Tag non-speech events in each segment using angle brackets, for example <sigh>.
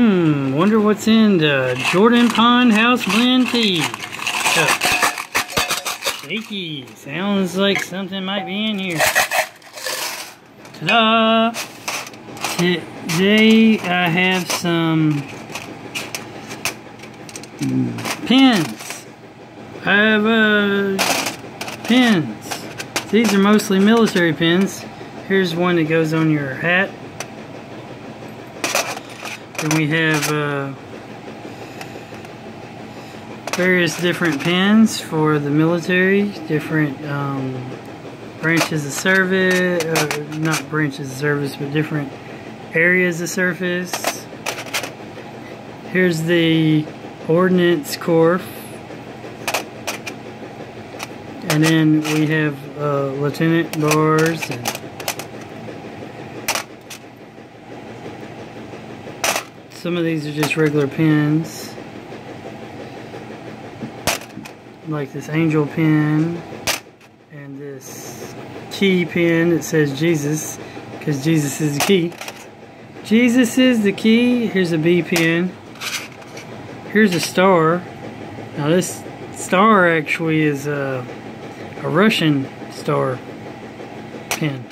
Hmm, wonder what's in the Jordan Pond House Blend Tea. Oh. Shaky. Sounds like something might be in here. Ta-da! Today I have some pins. I have uh, pins. These are mostly military pins. Here's one that goes on your hat. Then we have uh, various different pins for the military, different um, branches of service, uh, not branches of service, but different areas of service. Here's the Ordnance Corps. And then we have uh, lieutenant bars and Some of these are just regular pins. Like this angel pin and this key pin that says Jesus because Jesus is the key. Jesus is the key. Here's a B pin. Here's a star. Now this star actually is a, a Russian star pin.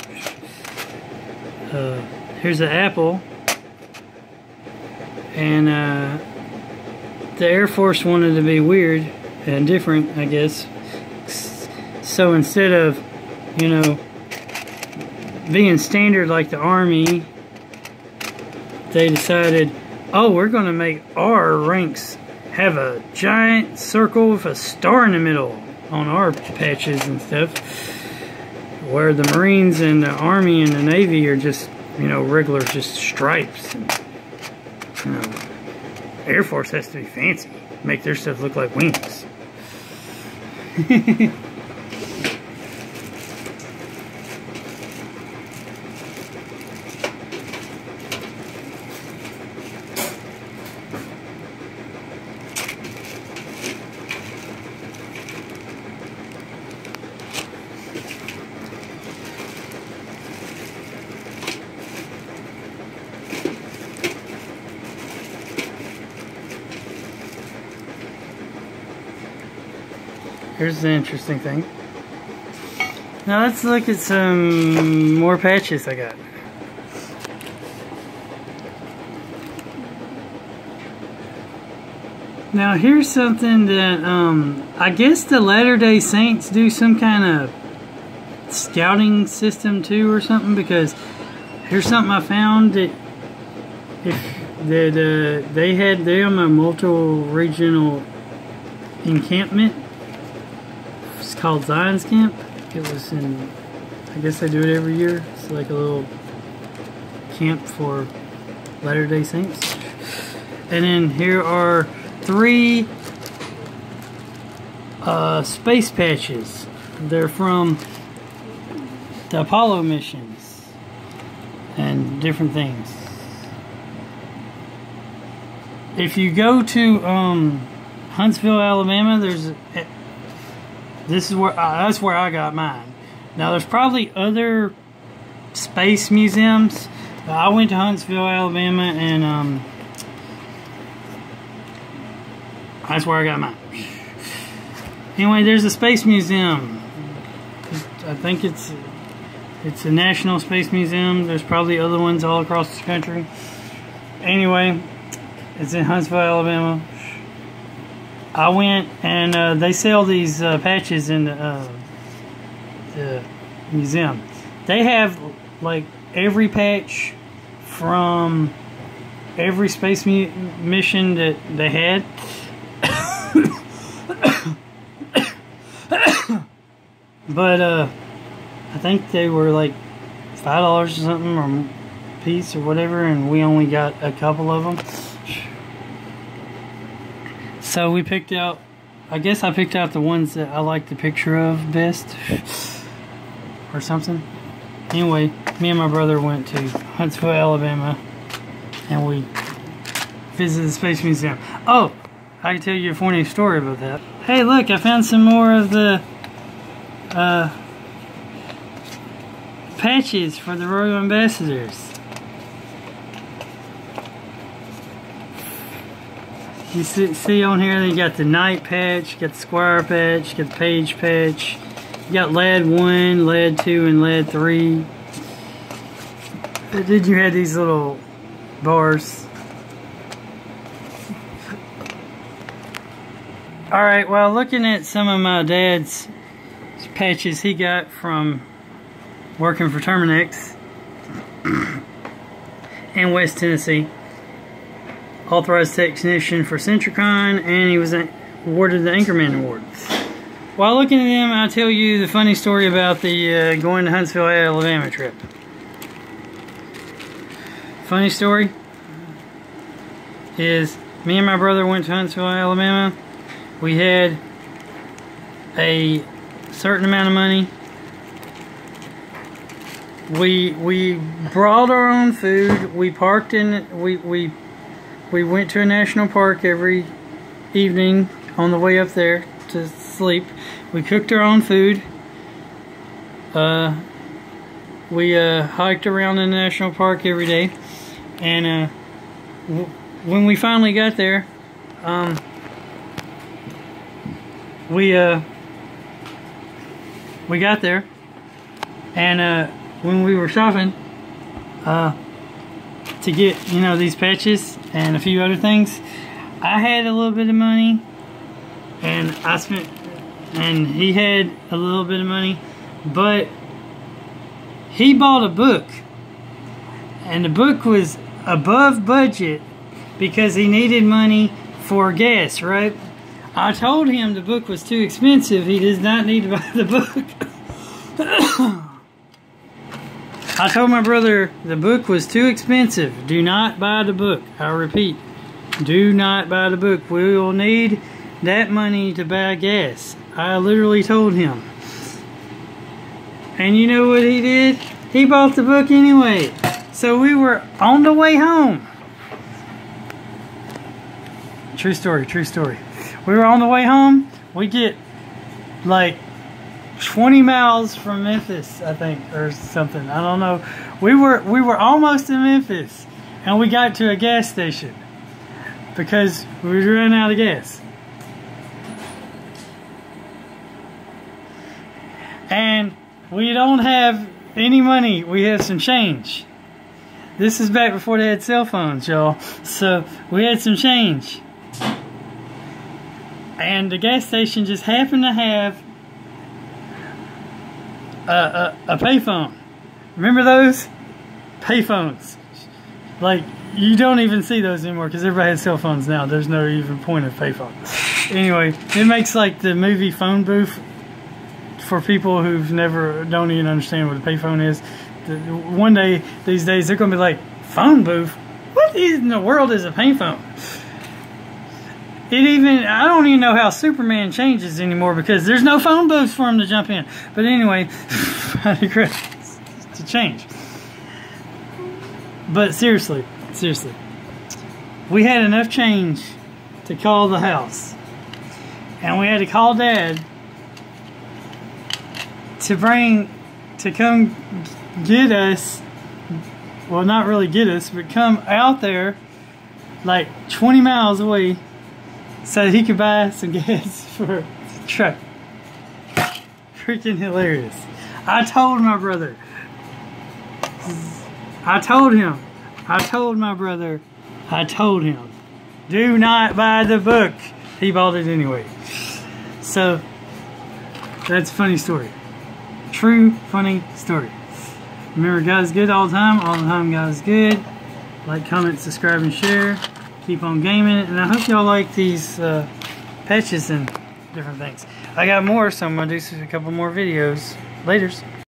Uh, here's an apple and uh, the Air Force wanted to be weird and different, I guess. So instead of, you know, being standard like the Army, they decided, oh, we're going to make our ranks have a giant circle with a star in the middle on our patches and stuff. Where the Marines and the Army and the Navy are just, you know, regular just stripes. You know, Air Force has to be fancy. Make their stuff look like wings. <laughs> Here's the interesting thing. Now let's look at some more patches I got. Now here's something that um, I guess the Latter-day Saints do some kind of scouting system too or something because here's something I found that if that uh, they had them a multi-regional encampment called Zion's Camp. It was in, I guess they do it every year. It's like a little camp for Latter-day Saints. And then here are three uh, space patches. They're from the Apollo missions and different things. If you go to um, Huntsville, Alabama, there's this is where uh, that's where I got mine. Now there's probably other space museums. I went to Huntsville, Alabama, and um, that's where I got mine. Anyway, there's a space museum. I think it's it's a national space museum. There's probably other ones all across the country. Anyway, it's in Huntsville, Alabama. I went and uh, they sell these uh, patches in the, uh, the, museum. They have like every patch from every space mission that they had. <coughs> but uh, I think they were like five dollars or something or piece or whatever, and we only got a couple of them. So we picked out, I guess I picked out the ones that I like the picture of best. or something. Anyway, me and my brother went to Huntsville, Alabama. And we visited the Space Museum. Oh, I can tell you a funny story about that. Hey, look, I found some more of the uh, patches for the Royal Ambassadors. You see, see on here, you got the Knight patch, you got the square patch, you got the Page patch. You got lead 1, lead 2, and lead 3. Did you have these little bars? Alright, well looking at some of my dad's patches he got from working for Terminix in West Tennessee. Authorized technician for Sentricon and he was awarded the Anchorman Award. While looking at them, I'll tell you the funny story about the uh, going to Huntsville, Alabama trip. Funny story is me and my brother went to Huntsville, Alabama. We had a certain amount of money. We we brought our own food. We parked in we we we went to a national park every evening on the way up there to sleep. We cooked our own food. Uh, we uh, hiked around the national park every day. And uh, when we finally got there, um, we uh, we got there, and uh, when we were shopping uh, to get you know these patches and a few other things, I had a little bit of money, and I spent and he had a little bit of money, but he bought a book, and the book was above budget because he needed money for gas, right? I told him the book was too expensive. He does not need to buy the book. <laughs> I told my brother the book was too expensive. Do not buy the book. I repeat, do not buy the book. We will need that money to buy gas. I literally told him. And you know what he did? He bought the book anyway. So we were on the way home. True story, true story. We were on the way home. We get like 20 miles from Memphis, I think, or something. I don't know. We were we were almost in Memphis, and we got to a gas station because we running out of gas. And we don't have any money. We have some change. This is back before they had cell phones, y'all. So we had some change. And the gas station just happened to have a, a, a payphone. Remember those? Payphones. Like, you don't even see those anymore because everybody has cell phones now. There's no even point of payphones. Anyway, it makes like the movie phone booth for people who've never don't even understand what a payphone is. One day these days they're gonna be like phone booth. What in the world is a payphone? It even I don't even know how Superman changes anymore because there's no phone booths for him to jump in. But anyway, <laughs> I digress to change. But seriously, seriously, we had enough change to call the house, and we had to call Dad to bring, to come get us, well, not really get us, but come out there like 20 miles away so he could buy some gas <laughs> for the truck. Freaking hilarious. I told my brother. I told him. I told my brother. I told him. Do not buy the book. He bought it anyway. So, that's a funny story. True, funny story. Remember, God is good all the time. All the time, God is good. Like, comment, subscribe, and share. Keep on gaming. And I hope y'all like these uh, patches and different things. I got more, so I'm going to do a couple more videos. Laters.